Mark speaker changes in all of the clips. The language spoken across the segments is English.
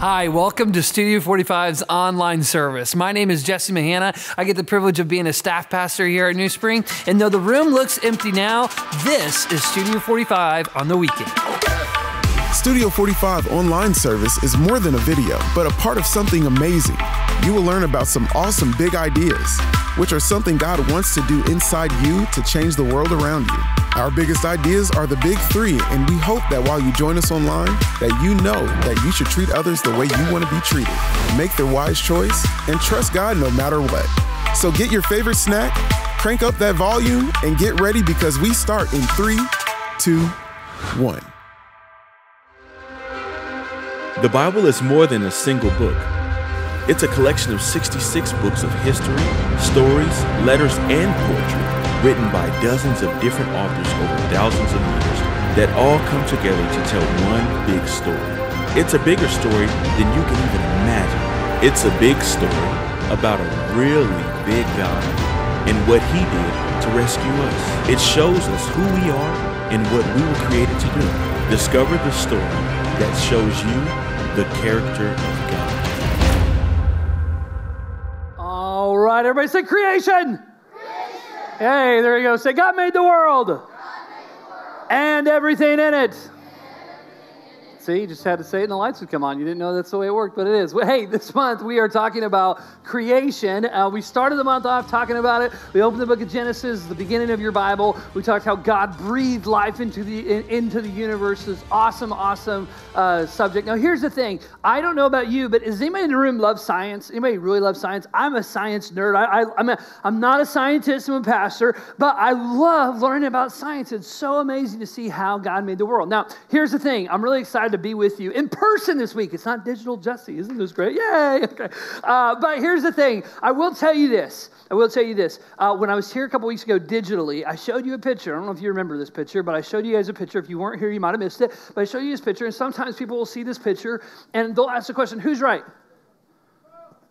Speaker 1: Hi, welcome to Studio 45's online service. My name is Jesse Mahana. I get the privilege of being a staff pastor here at NewSpring. And though the room looks empty now, this is Studio 45 on the weekend.
Speaker 2: Studio 45 online service is more than a video, but a part of something amazing. You will learn about some awesome big ideas, which are something God wants to do inside you to change the world around you. Our biggest ideas are the big three, and we hope that while you join us online, that you know that you should treat others the way you want to be treated, make the wise choice, and trust God no matter what. So get your favorite snack, crank up that volume, and get ready because we start in three, two, one.
Speaker 3: The Bible is more than a single book. It's a collection of 66 books of history, stories, letters, and poetry written by dozens of different authors over thousands of years that all come together to tell one big story. It's a bigger story than you can even imagine. It's a big story about a really big God and what he did to rescue us. It shows us who we are and what we were created to do. Discover the story that shows you the character of God.
Speaker 1: All right, everybody say creation. Hey, there you go. Say, God made the world,
Speaker 4: made the world.
Speaker 1: and everything in it. See, you just had to say it and the lights would come on. You didn't know that's the way it worked, but it is. Well, hey, this month we are talking about creation. Uh, we started the month off talking about it. We opened the book of Genesis, the beginning of your Bible. We talked how God breathed life into the in, into the universe. This awesome, awesome uh, subject. Now, here's the thing. I don't know about you, but does anybody in the room love science? Anybody really love science? I'm a science nerd. I, I, I'm, a, I'm not a scientist. I'm a pastor, but I love learning about science. It's so amazing to see how God made the world. Now, here's the thing. I'm really excited to be with you in person this week. It's not digital Jesse. Isn't this great? Yay! Okay. Uh, but here's the thing. I will tell you this. I will tell you this. Uh, when I was here a couple weeks ago digitally, I showed you a picture. I don't know if you remember this picture, but I showed you guys a picture. If you weren't here, you might have missed it. But I showed you this picture, and sometimes people will see this picture and they'll ask the question, who's right?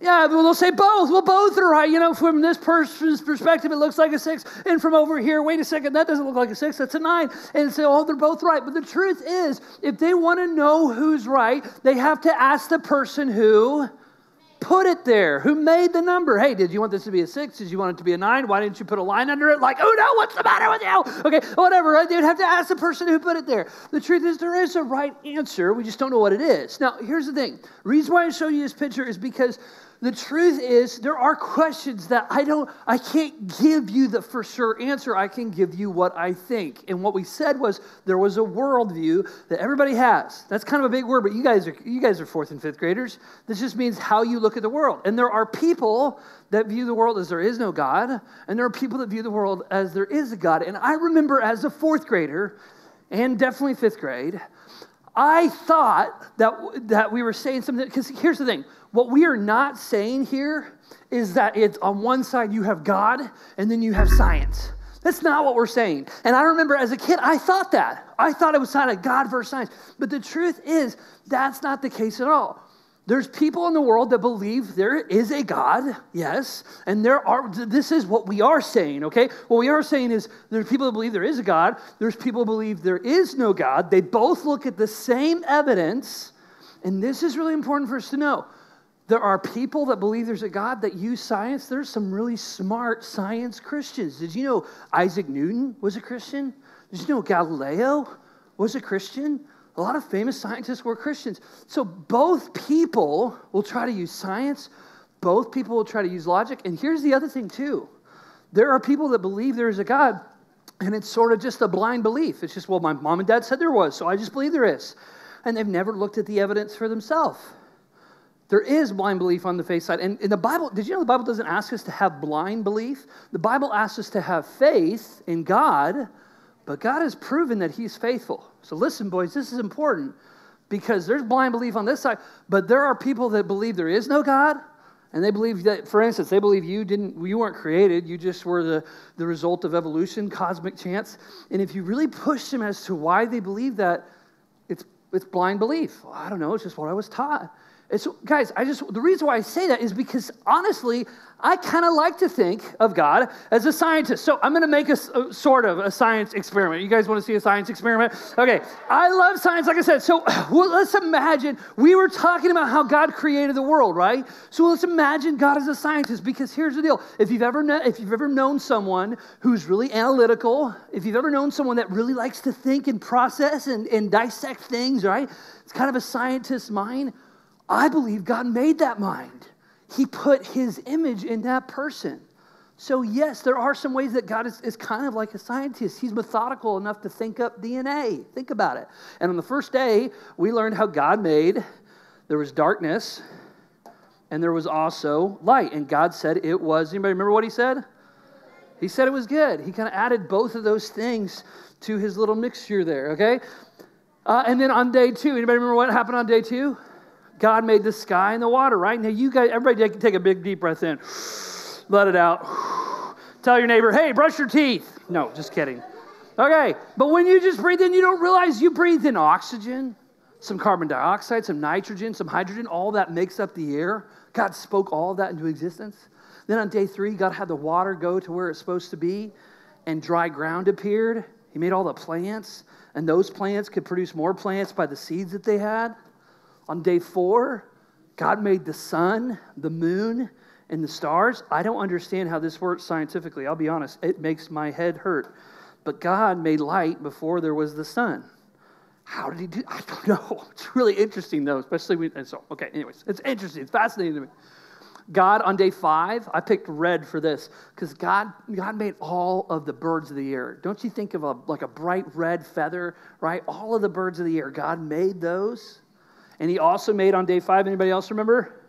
Speaker 1: Yeah, well, they'll say both. Well, both are right. You know, from this person's perspective, it looks like a six. And from over here, wait a second, that doesn't look like a six, that's a nine. And say, oh, they're both right. But the truth is, if they want to know who's right, they have to ask the person who put it there, who made the number. Hey, did you want this to be a six? Did you want it to be a nine? Why didn't you put a line under it? Like, oh no, what's the matter with you? Okay, whatever. Right? They would have to ask the person who put it there. The truth is, there is a right answer. We just don't know what it is. Now, here's the thing. The reason why I show you this picture is because the truth is there are questions that I don't I can't give you the for sure answer. I can give you what I think. And what we said was there was a worldview that everybody has. That's kind of a big word, but you guys are you guys are fourth and fifth graders. This just means how you look at the world. And there are people that view the world as there is no God, and there are people that view the world as there is a God. And I remember as a fourth grader, and definitely fifth grade, I thought that, that we were saying something, because here's the thing what we are not saying here is that it's on one side you have God and then you have science. That's not what we're saying. And I remember as a kid, I thought that. I thought it was kind of God versus science. But the truth is, that's not the case at all. There's people in the world that believe there is a God, yes, and there are, this is what we are saying, okay? What we are saying is there's people that believe there is a God, there's people that believe there is no God. They both look at the same evidence, and this is really important for us to know. There are people that believe there's a God that use science. There's some really smart science Christians. Did you know Isaac Newton was a Christian? Did you know Galileo was a Christian? A lot of famous scientists were Christians. So both people will try to use science, both people will try to use logic. And here's the other thing, too there are people that believe there is a God, and it's sort of just a blind belief. It's just, well, my mom and dad said there was, so I just believe there is. And they've never looked at the evidence for themselves. There is blind belief on the faith side. And in the Bible, did you know the Bible doesn't ask us to have blind belief? The Bible asks us to have faith in God, but God has proven that He's faithful. So listen, boys, this is important because there's blind belief on this side, but there are people that believe there is no God. And they believe that, for instance, they believe you didn't, you weren't created. You just were the, the result of evolution, cosmic chance. And if you really push them as to why they believe that, it's, it's blind belief. Well, I don't know. It's just what I was taught. It's, guys, I just, the reason why I say that is because honestly, I kind of like to think of God as a scientist. So I'm going to make a, a, sort of a science experiment. You guys want to see a science experiment? Okay. I love science, like I said. So well, let's imagine we were talking about how God created the world, right? So let's imagine God as a scientist because here's the deal. If you've ever, met, if you've ever known someone who's really analytical, if you've ever known someone that really likes to think and process and, and dissect things, right? It's kind of a scientist's mind I believe God made that mind. He put his image in that person. So, yes, there are some ways that God is, is kind of like a scientist. He's methodical enough to think up DNA. Think about it. And on the first day, we learned how God made there was darkness and there was also light. And God said it was, anybody remember what he said? He said it was good. He kind of added both of those things to his little mixture there, okay? Uh, and then on day two, anybody remember what happened on day two? God made the sky and the water, right? Now, you guys, everybody take a big deep breath in. Let it out. Tell your neighbor, hey, brush your teeth. No, just kidding. Okay, but when you just breathe in, you don't realize you breathe in oxygen, some carbon dioxide, some nitrogen, some hydrogen, all that makes up the air. God spoke all that into existence. Then on day three, God had the water go to where it's supposed to be, and dry ground appeared. He made all the plants, and those plants could produce more plants by the seeds that they had. On day four, God made the sun, the moon, and the stars. I don't understand how this works scientifically. I'll be honest, it makes my head hurt. But God made light before there was the sun. How did he do? I don't know. It's really interesting though, especially when. So okay, anyways, it's interesting. It's fascinating to me. God on day five, I picked red for this because God, God made all of the birds of the air. Don't you think of a like a bright red feather, right? All of the birds of the air, God made those. And he also made on day five, anybody else remember?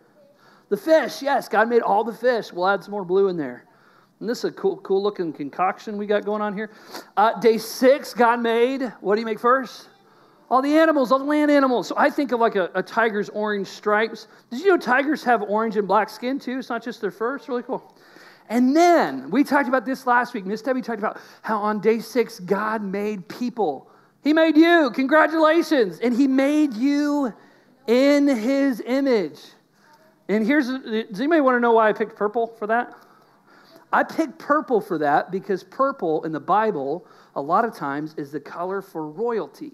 Speaker 1: The fish, yes, God made all the fish. We'll add some more blue in there. And this is a cool, cool looking concoction we got going on here. Uh, day six, God made, what do you make first? All the animals, all the land animals. So I think of like a, a tiger's orange stripes. Did you know tigers have orange and black skin too? It's not just their fur. It's really cool. And then we talked about this last week. Miss Debbie talked about how on day six, God made people. He made you. Congratulations. And He made you in his image. And here's does anybody want to know why I picked purple for that? I picked purple for that because purple in the Bible, a lot of times, is the color for royalty.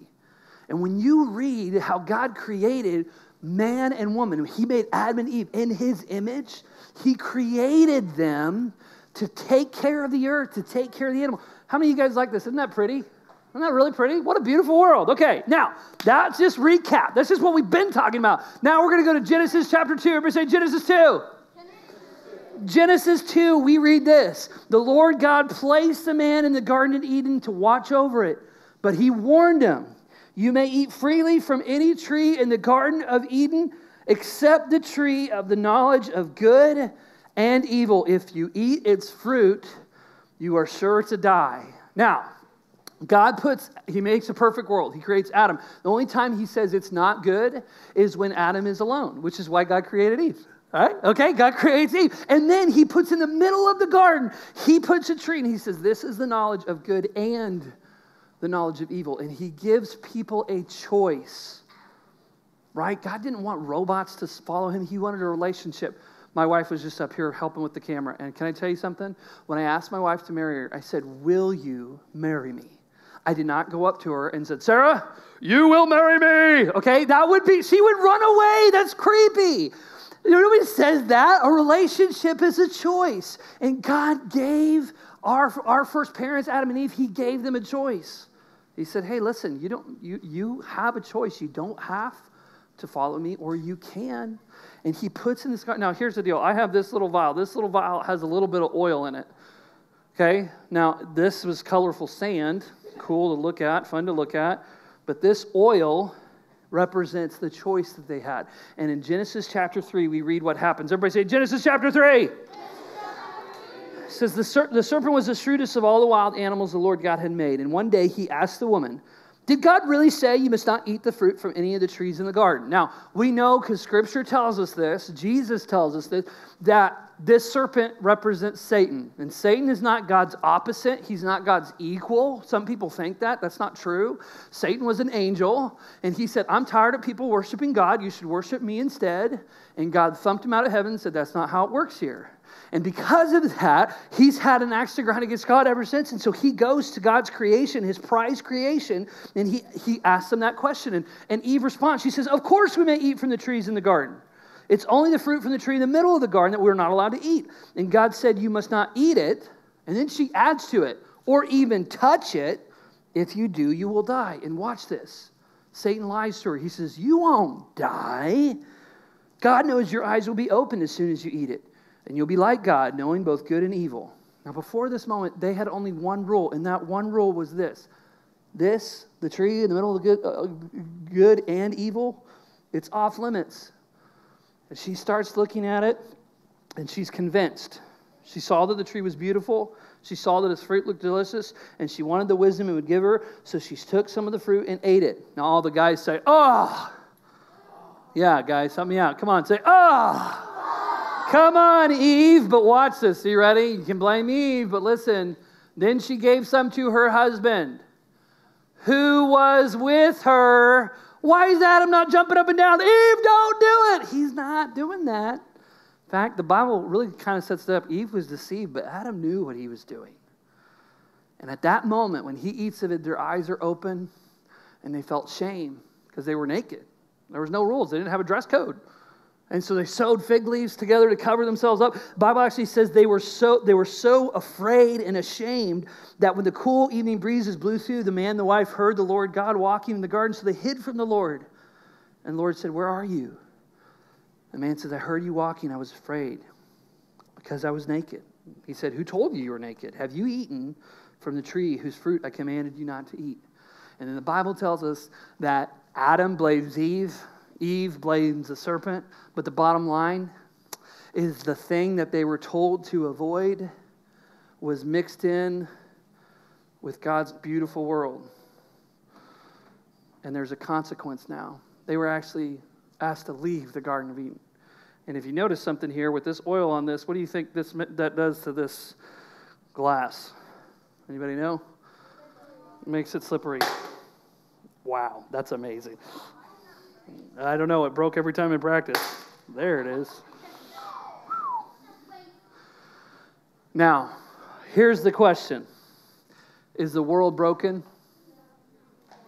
Speaker 1: And when you read how God created man and woman, He made Adam and Eve in His image, He created them to take care of the earth, to take care of the animal. How many of you guys like this? Isn't that pretty? Isn't that really pretty? What a beautiful world. Okay, now that's just recap. That's just what we've been talking about. Now we're going to go to Genesis chapter 2. Everybody say Genesis 2. Genesis 2, we read this The Lord God placed the man in the Garden of Eden to watch over it, but he warned him, You may eat freely from any tree in the Garden of Eden, except the tree of the knowledge of good and evil. If you eat its fruit, you are sure to die. Now, God puts, He makes a perfect world. He creates Adam. The only time He says it's not good is when Adam is alone, which is why God created Eve. All right? Okay, God creates Eve. And then He puts in the middle of the garden, He puts a tree and He says, This is the knowledge of good and the knowledge of evil. And He gives people a choice. Right? God didn't want robots to follow Him, He wanted a relationship. My wife was just up here helping with the camera. And can I tell you something? When I asked my wife to marry her, I said, Will you marry me? I did not go up to her and said, Sarah, you will marry me. Okay, that would be, she would run away. That's creepy. Nobody says that. A relationship is a choice. And God gave our, our first parents, Adam and Eve, He gave them a choice. He said, Hey, listen, you, don't, you, you have a choice. You don't have to follow me, or you can. And He puts in this. Now, here's the deal I have this little vial. This little vial has a little bit of oil in it. Okay, now this was colorful sand cool to look at, fun to look at. But this oil represents the choice that they had. And in Genesis chapter 3, we read what happens. Everybody say, Genesis chapter 3. It says, the, ser- the serpent was the shrewdest of all the wild animals the Lord God had made. And one day he asked the woman, Did God really say you must not eat the fruit from any of the trees in the garden? Now, we know because scripture tells us this, Jesus tells us this, that this serpent represents Satan. And Satan is not God's opposite, he's not God's equal. Some people think that. That's not true. Satan was an angel, and he said, I'm tired of people worshiping God. You should worship me instead. And God thumped him out of heaven and said, That's not how it works here. And because of that, he's had an axe to grind against God ever since. And so he goes to God's creation, his prized creation, and he, he asks them that question. And, and Eve responds. She says, Of course we may eat from the trees in the garden. It's only the fruit from the tree in the middle of the garden that we're not allowed to eat. And God said, You must not eat it. And then she adds to it, or even touch it. If you do, you will die. And watch this. Satan lies to her. He says, You won't die. God knows your eyes will be opened as soon as you eat it and you'll be like God, knowing both good and evil. Now, before this moment, they had only one rule, and that one rule was this this, the tree in the middle of the good, uh, good and evil, it's off limits. And she starts looking at it, and she's convinced. She saw that the tree was beautiful. She saw that its fruit looked delicious, and she wanted the wisdom it would give her, so she took some of the fruit and ate it. Now, all the guys say, Oh! Yeah, guys, help me out. Come on, say, Oh! Come on, Eve. But watch this. Are you ready? You can blame Eve, but listen. Then she gave some to her husband who was with her. Why is Adam not jumping up and down? Eve, don't do it. He's not doing that. In fact, the Bible really kind of sets it up. Eve was deceived, but Adam knew what he was doing. And at that moment, when he eats of it, their eyes are open and they felt shame because they were naked. There was no rules, they didn't have a dress code. And so they sewed fig leaves together to cover themselves up. Bible actually says they were so they were so afraid and ashamed that when the cool evening breezes blew through, the man and the wife heard the Lord God walking in the garden, so they hid from the Lord. And the Lord said, Where are you? The man says, I heard you walking, I was afraid, because I was naked. He said, Who told you you were naked? Have you eaten from the tree whose fruit I commanded you not to eat? And then the Bible tells us that Adam blames Eve Eve blames the serpent, but the bottom line is the thing that they were told to avoid was mixed in with God's beautiful world. And there's a consequence now. They were actually asked to leave the Garden of Eden. And if you notice something here with this oil on this, what do you think this that does to this glass? Anybody know? It makes it slippery. Wow, that's amazing. I don't know. It broke every time in practice. There it is. Now, here's the question Is the world broken?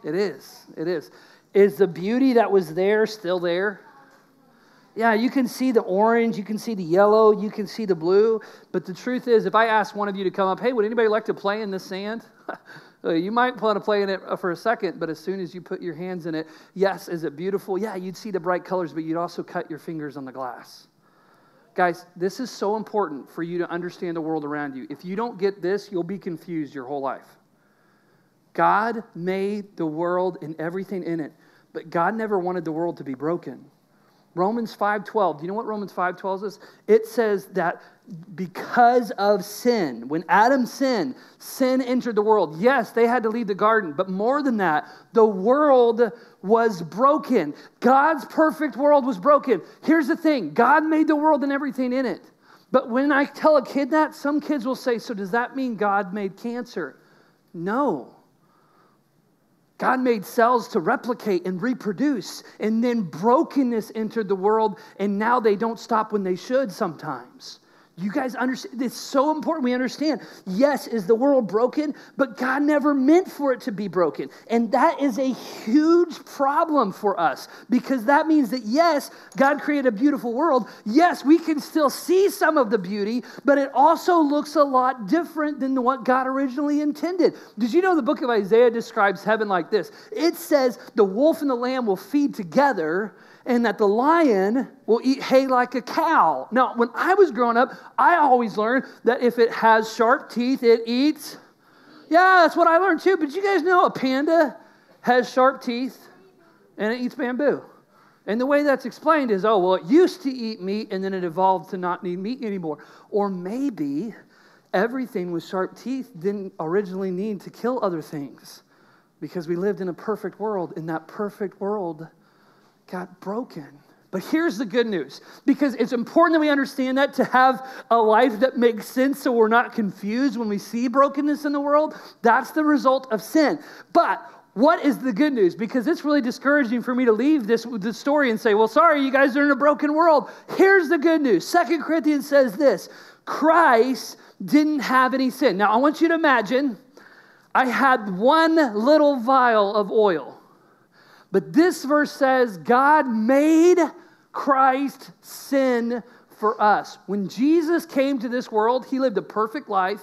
Speaker 1: It is. It is. Is the beauty that was there still there? Yeah, you can see the orange, you can see the yellow, you can see the blue. But the truth is, if I ask one of you to come up, hey, would anybody like to play in the sand? You might want to play in it uh, for a second, but as soon as you put your hands in it, yes, is it beautiful? Yeah, you'd see the bright colors, but you'd also cut your fingers on the glass. Guys, this is so important for you to understand the world around you. If you don't get this, you'll be confused your whole life. God made the world and everything in it, but God never wanted the world to be broken. Romans 5:12. Do you know what Romans 5:12 says? It says that because of sin, when Adam sinned, sin entered the world. Yes, they had to leave the garden, but more than that, the world was broken. God's perfect world was broken. Here's the thing God made the world and everything in it. But when I tell a kid that, some kids will say, So does that mean God made cancer? No. God made cells to replicate and reproduce, and then brokenness entered the world, and now they don't stop when they should sometimes. You guys understand? It's so important we understand. Yes, is the world broken? But God never meant for it to be broken. And that is a huge problem for us because that means that, yes, God created a beautiful world. Yes, we can still see some of the beauty, but it also looks a lot different than what God originally intended. Did you know the book of Isaiah describes heaven like this? It says the wolf and the lamb will feed together and that the lion will eat hay like a cow. Now, when I was growing up, I always learned that if it has sharp teeth, it eats. Yeah, that's what I learned too. But you guys know a panda has sharp teeth and it eats bamboo. And the way that's explained is oh, well, it used to eat meat and then it evolved to not need meat anymore. Or maybe everything with sharp teeth didn't originally need to kill other things. because we lived in a perfect world, and that perfect world got broken. But here's the good news because it's important that we understand that to have a life that makes sense so we're not confused when we see brokenness in the world. That's the result of sin. But what is the good news? Because it's really discouraging for me to leave this, this story and say, well, sorry, you guys are in a broken world. Here's the good news. Second Corinthians says this Christ didn't have any sin. Now, I want you to imagine I had one little vial of oil. But this verse says God made Christ sin for us. When Jesus came to this world, he lived a perfect life.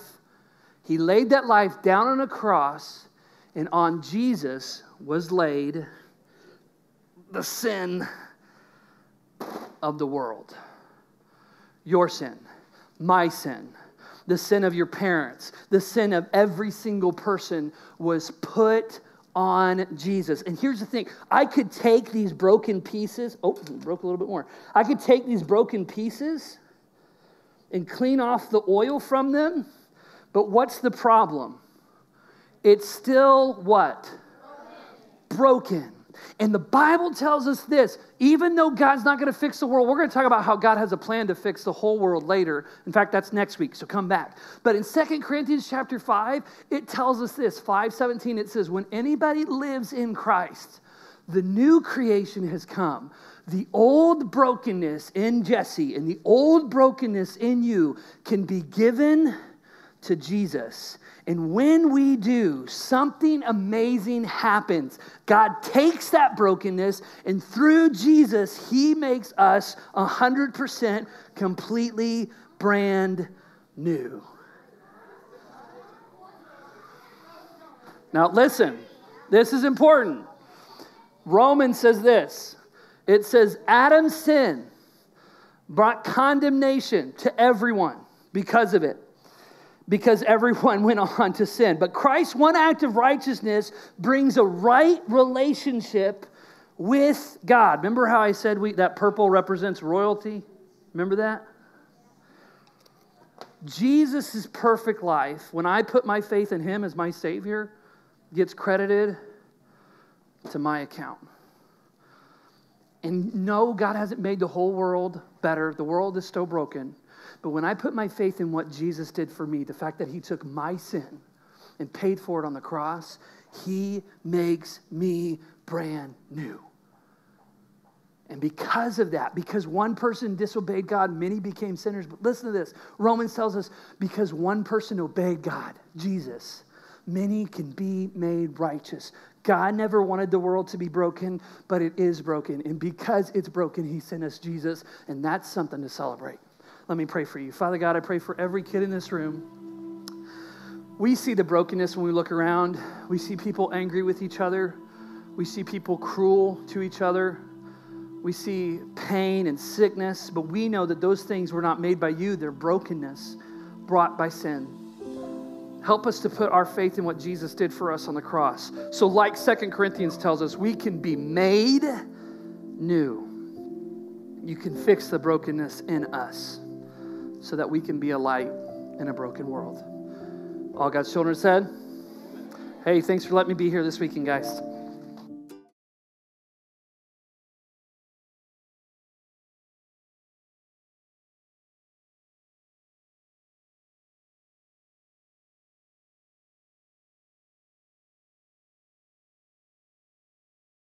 Speaker 1: He laid that life down on a cross, and on Jesus was laid the sin of the world. Your sin, my sin, the sin of your parents, the sin of every single person was put on Jesus. And here's the thing I could take these broken pieces, oh, broke a little bit more. I could take these broken pieces and clean off the oil from them, but what's the problem? It's still what? Broken. And the Bible tells us this even though God's not going to fix the world, we're going to talk about how God has a plan to fix the whole world later. In fact, that's next week, so come back. But in Second Corinthians chapter 5, it tells us this 517, it says, When anybody lives in Christ, the new creation has come. The old brokenness in Jesse and the old brokenness in you can be given to Jesus. And when we do, something amazing happens. God takes that brokenness, and through Jesus, He makes us 100% completely brand new. Now, listen, this is important. Romans says this it says, Adam's sin brought condemnation to everyone because of it because everyone went on to sin. But Christ's one act of righteousness brings a right relationship with God. Remember how I said we, that purple represents royalty? Remember that? Jesus' perfect life, when I put my faith in him as my Savior, gets credited to my account. And no, God hasn't made the whole world better. The world is still broken. But when I put my faith in what Jesus did for me, the fact that he took my sin and paid for it on the cross, he makes me brand new. And because of that, because one person disobeyed God, many became sinners. But listen to this Romans tells us because one person obeyed God, Jesus, many can be made righteous. God never wanted the world to be broken, but it is broken. And because it's broken, He sent us Jesus, and that's something to celebrate. Let me pray for you. Father God, I pray for every kid in this room. We see the brokenness when we look around. We see people angry with each other. We see people cruel to each other. We see pain and sickness, but we know that those things were not made by you, they're brokenness brought by sin. Help us to put our faith in what Jesus did for us on the cross. So, like Second Corinthians tells us, we can be made new. You can fix the brokenness in us so that we can be a light in a broken world. All God's children said, Hey, thanks for letting me be here this weekend, guys.